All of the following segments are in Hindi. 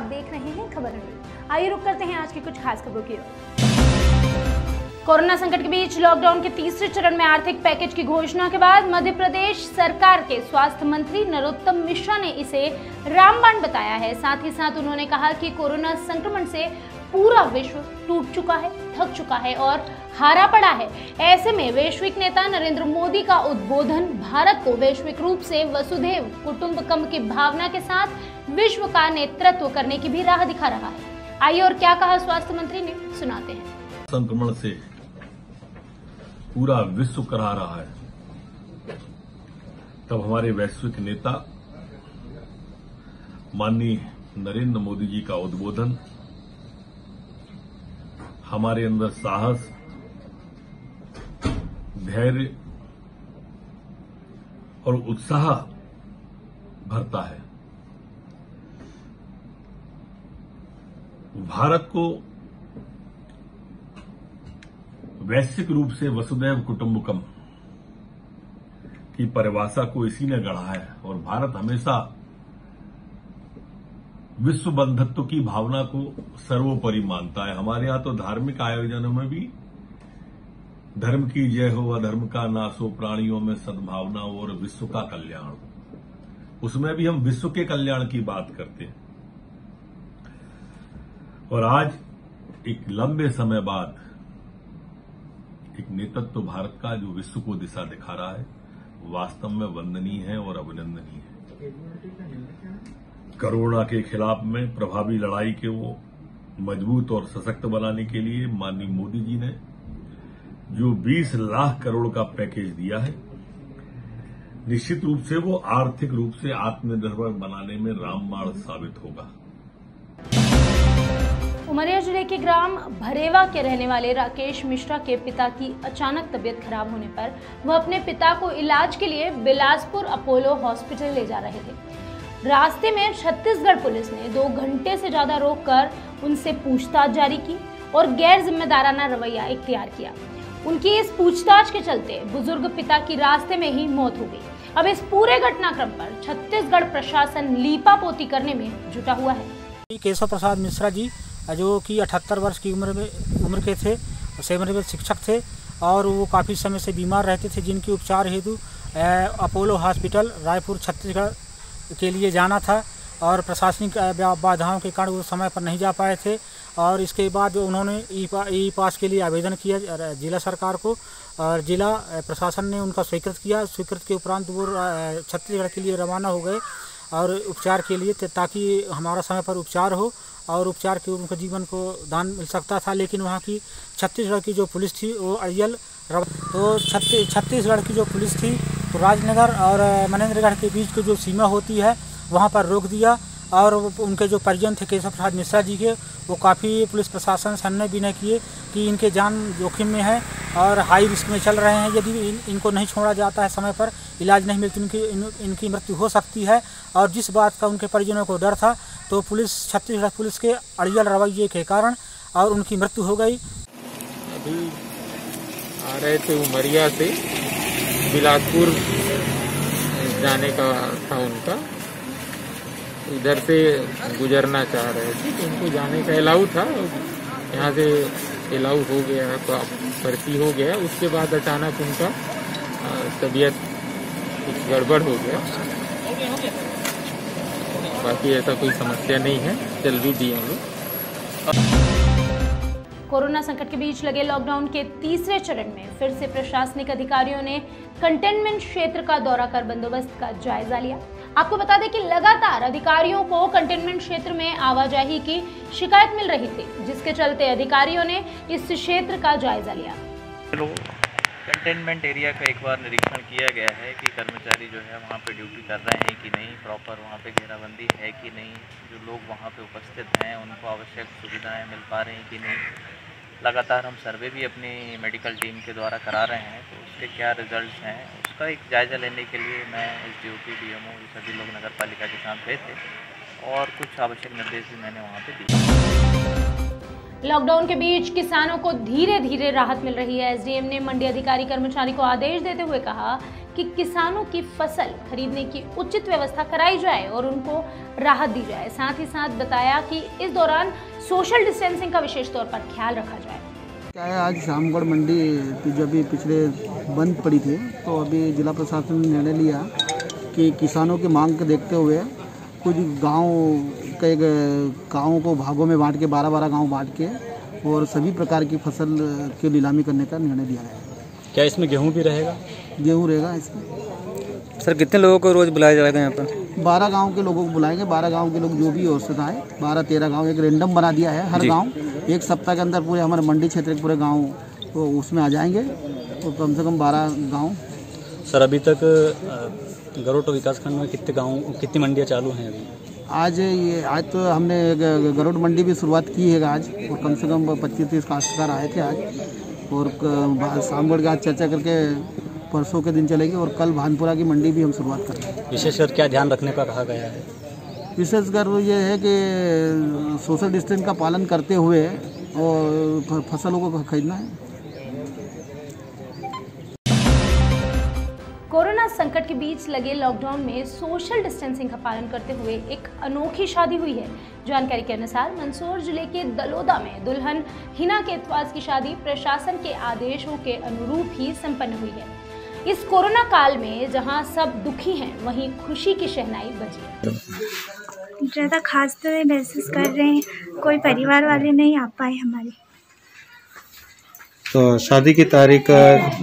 आप देख रहे हैं खबर न्यूज़ आइए रुक करते हैं आज की कुछ खास खबरों की कोरोना संकट के बीच लॉकडाउन के तीसरे चरण में आर्थिक पैकेज की घोषणा के बाद मध्य प्रदेश सरकार के स्वास्थ्य मंत्री नरोत्तम मिश्रा ने इसे रामबाण बताया है। साथ ही साथ उन्होंने कहा कि कोरोना संक्रमण से पूरा विश्व टूट चुका है, थक चुका है और हारा पड़ा है। ऐसे में वैश्विक नेता नरेंद्र मोदी का उद्बोधन, भारत को वैश्विक रूप से वसुधैव कुटुंबकम की भावना के साथ विश्व का नेतृत्व करने की भी राह दिखा रहा है। आइए और क्या कहा स्वास्थ्य मंत्री ने? सुनाते हैं। संक्रमण से पूरा विश्व करा रहा है। तब हमारे वैश्विक नेता, माननीय नरेंद्र मोदी जी का उद्बोधन, हमारे अंदर साहस, धैर्य और उत्साह भरता है। भारत को वैश्विक रूप से वसुदैव कुटुंबकम की परिभाषा को इसी ने गढ़ा है और भारत हमेशा विश्व बंधत्व की भावना को सर्वोपरि मानता है। हमारे यहाँ तो धार्मिक आयोजनों में भी धर्म की जय हो अधर्म का नाश हो, प्राणियों में सद्भावना हो और विश्व का कल्याण हो। उसमें भी हम विश्व के कल्याण की बात करते हैं। और आज एक लंबे समय बाद एक नेतृत्व भारत का जो विश्व को दिशा दिखा रहा है वास्तव में वंदनीय है और अभिनंदनीय है। कोरोना के खिलाफ में प्रभावी लड़ाई के वो मज़बूत और सशक्त बनाने के लिए माननीय मोदी जी ने जो 20 लाख करोड़ का पैकेज दिया है, निश्चित रूप से वो आर्थिक रूप से आत्मनिर्भर बनाने में रामबाण साबित होगा। उमरिया ज़िले के ग्राम भरेवा के रहने वाले राकेश मिश्रा के पिता की अचानक तबीयत खराब होने पर वह अपने पिता को इलाज के लिए बिलासपुर अपोलो हॉस्पिटल ले जा रहे थे। रास्ते में छत्तीसगढ़ पुलिस ने दो घंटे से ज़्यादा रोककर उनसे पूछताछ जारी की और गैर जिम्मेदाराना रवैया इख्तियार किया। उनकी इस पूछताछ के चलते बुज़ुर्ग पिता की रास्ते में ही मौत हो गई। अब इस पूरे घटनाक्रम पर छत्तीसगढ़ प्रशासन लीपा पोती करने में जुटा हुआ है। केशव प्रसाद मिश्रा जी जो कि अठहत्तर वर्ष की उम्र में उम्र के थे सेवानिवृत्त शिक्षक थे और वो काफ़ी समय से बीमार रहते थे जिनकी उपचार हेतु अपोलो हॉस्पिटल रायपुर छत्तीसगढ़ के लिए जाना था और प्रशासनिक बाधाओं के कारण वो समय पर नहीं जा पाए थे और इसके बाद उन्होंने ई पा, ई पास के लिए आवेदन किया जिला सरकार को और जिला प्रशासन ने उनका स्वीकृत किया स्वीकृत के उपरांत वो छत्तीसगढ़ के लिए रवाना हो गए और उपचार के लिए, ताकि हमारा समय पर उपचार हो और उपचार के उनके जीवन को दान मिल सकता था। लेकिन वहाँ की छत्तीसगढ़ की जो पुलिस थी, वो अड़ियल तो छत्तीस छत्तीसगढ़ की जो पुलिस थी तो राजनगर और मनेन्द्रगढ़ के बीच की जो सीमा होती है, वहाँ पर रोक दिया और उनके जो परिजन थे केशव प्रसाद मिश्रा जी के वो काफ़ी पुलिस प्रशासन से अन्य विनय किए कि इनके जान जोखिम में है और हाई रिस्क में चल रहे हैं। यदि इन, इनको नहीं छोड़ा जाता है समय पर इलाज नहीं मिलती इनकी इन, इनकी मृत्यु हो सकती है। और जिस बात का उनके परिजनों को डर था तो पुलिस छत्तीसगढ़ पुलिस के अड़ियल रवैये के कारण और उनकी मृत्यु हो गई। अभी आ रहे थे उमरिया से बिलासपुर जाने का था उनका। इधर से गुजरना चाह रहे थे तो उनको जाने का अलाउ था। यहाँ से अलाउ हो गया तो भर्ती हो गया उसके बाद अचानक उनका तबीयत कुछ गड़बड़ हो गया। बाकी ऐसा कोई समस्या नहीं है, चल भी दिए हम लोग। कोरोना संकट के बीच लगे लॉकडाउन के तीसरे चरण में फिर से प्रशासनिक अधिकारियों ने कंटेनमेंट क्षेत्र का दौरा कर बंदोबस्त का जायजा लिया। आपको बता दें कि लगातार अधिकारियों को कंटेनमेंट क्षेत्र में आवाजाही की शिकायत मिल रही थी, जिसके चलते अधिकारियों ने इस क्षेत्र का जायजा लिया। कंटेनमेंट एरिया का एक बार निरीक्षण किया गया है कि कर्मचारी जो है वहाँ पे ड्यूटी कर रहे हैं कि नहीं, प्रॉपर वहाँ पे घेराबंदी है कि नहीं, जो लोग वहाँ पे उपस्थित हैं, उनको आवश्यक सुविधाएँ मिल पा रही हैं कि नहीं। लगातार हम सर्वे भी अपनी मेडिकल टीम के द्वारा करा रहे हैं तो उसके क्या रिज़ल्ट हैं, उसका एक जायज़ा लेने के लिए मैं S D O P D M O सभी लोग नगर पालिका के साथ गए थे और कुछ आवश्यक निर्देश भी मैंने वहाँ पर दिए। लॉकडाउन के बीच किसानों को धीरे धीरे राहत मिल रही है। एसडीएम ने मंडी अधिकारी कर्मचारी को आदेश देते हुए कहा कि किसानों की फ़सल खरीदने की उचित व्यवस्था कराई जाए और उनको राहत दी जाए। साथ ही साथ बताया कि इस दौरान सोशल डिस्टेंसिंग का विशेष तौर पर ख्याल रखा जाए। क्या है आज शामगढ़ मंडी जो अभी पिछले बंद पड़ी थी तो अभी जिला प्रशासन ने निर्णय लिया कि किसानों की मांग को देखते हुए कुछ गाँव के गाँवों को भागों में बांट के बारह बारह गाँव बांट के और सभी प्रकार की फ़सल की नीलामी करने का निर्णय लिया गया है। क्या इसमें गेहूँ भी रहेगा? गेहूँ रहेगा इसमें। सर कितने लोगों को रोज बुलाया जाएगा यहाँ पर? बारह गाँव के लोगों को बुलाएँगे बारह गाँव के लोग जो भी औसत आए बारह तेरह गाँव एक रेंडम बना दिया है हर। गाँव एक सप्ताह के अंदर पूरे हमारे मंडी क्षेत्र के पूरे गाँव तो उसमें आ जाएँगे तो कम से कम बारह गाँव सर अभी तक गरुड़ विकास खंड में कितने गाँव कितनी मंडियाँ चालू हैं अभी आज ये आज तो हमने ग- गरुड़ मंडी भी शुरुआत की है आज और कम से कम पच्चीस तीस काश्तकार आए थे आज और शामगढ़ के आज चर्चा करके परसों के दिन चलेगी और कल भानपुरा की मंडी भी हम शुरुआत करेंगे। विशेषकर क्या ध्यान रखने का कहा गया है? विशेषकर वो ये है कि सोशल डिस्टेंस का पालन करते हुए और फ़सलों को खरीदना है। कोरोना संकट के बीच लगे लॉकडाउन में सोशल डिस्टेंसिंग का पालन करते हुए एक अनोखी शादी हुई है। जानकारी के अनुसार मंदसौर ज़िले के दलोदा में दुल्हन हिना केतवास की शादी प्रशासन के आदेशों के अनुरूप ही संपन्न हुई है। इस कोरोना काल में जहाँ सब दुखी हैं वहीं खुशी की शहनाई बजी। ज़्यादा खास तो नहीं महसूस कर रहे हैं। कोई परिवार वाले नहीं आ पाए हमारे। तो शादी की तारीख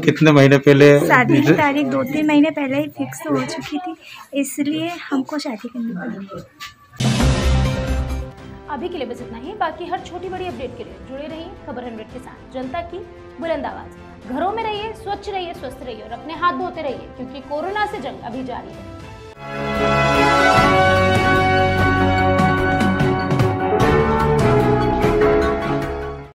कितने महीने पहले? शादी की तारीख दो तीन महीने पहले ही फिक्स हो चुकी थी इसलिए हमको शादी करनी पड़ी। अभी के लिए बस इतना ही, बाकी हर छोटी बड़ी अपडेट के लिए जुड़े रहिए खबर हंड्रेड के साथ। जनता की बुलंद आवाज़। घरों में रहिए, स्वच्छ रहिए, स्वस्थ रहिए और अपने हाथ धोते रहिए, क्योंकि कोरोना से जंग अभी जारी है।